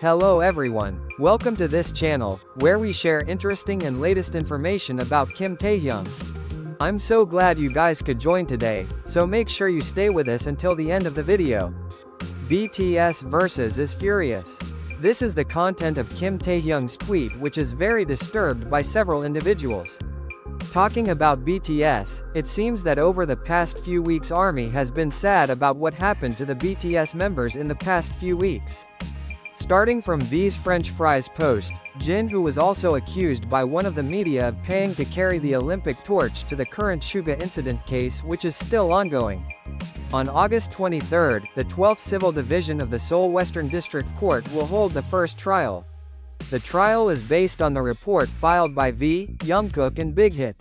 Hello everyone, welcome to this channel, where we share interesting and latest information about Kim Taehyung. I'm so glad you guys could join today, so make sure you stay with us until the end of the video. BTS versus is furious. This is the content of Kim Taehyung's tweet which is very disturbed by several individuals. Talking about BTS, it seems that over the past few weeks ARMY has been sad about what happened to the BTS members in the past few weeks. Starting from V's French fries post, Jin who was also accused by one of the media of paying to carry the Olympic torch to the current Suga incident case which is still ongoing. On August 23, the 12th Civil Division of the Seoul Western District Court will hold the first trial, the trial is based on the report filed by V, Jungkook and Big Hit.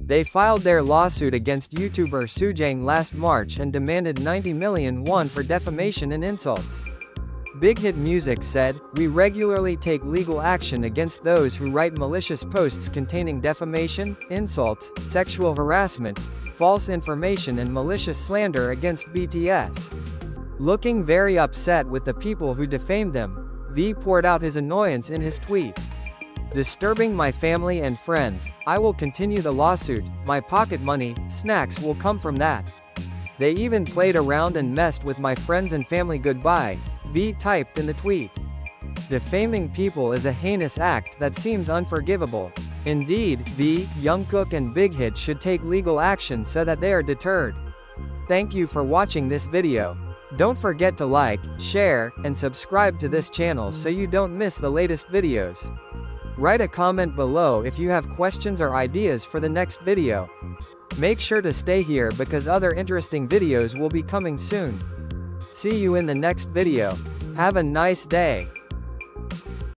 They filed their lawsuit against YouTuber Soojang last March and demanded 90 million won for defamation and insults. Big Hit Music said, We regularly take legal action against those who write malicious posts containing defamation, insults, sexual harassment, false information and malicious slander against BTS. Looking very upset with the people who defamed them, V poured out his annoyance in his tweet. Disturbing my family and friends, I will continue the lawsuit, my pocket money, snacks will come from that. They even played around and messed with my friends and family goodbye, V typed in the tweet. Defaming people is a heinous act that seems unforgivable. Indeed, V, Jungkook and Big Hit should take legal action so that they are deterred. Thank you for watching this video. Don't forget to like, share, and subscribe to this channel so you don't miss the latest videos. Write a comment below if you have questions or ideas for the next video. Make sure to stay here because other interesting videos will be coming soon. See you in the next video. Have a nice day.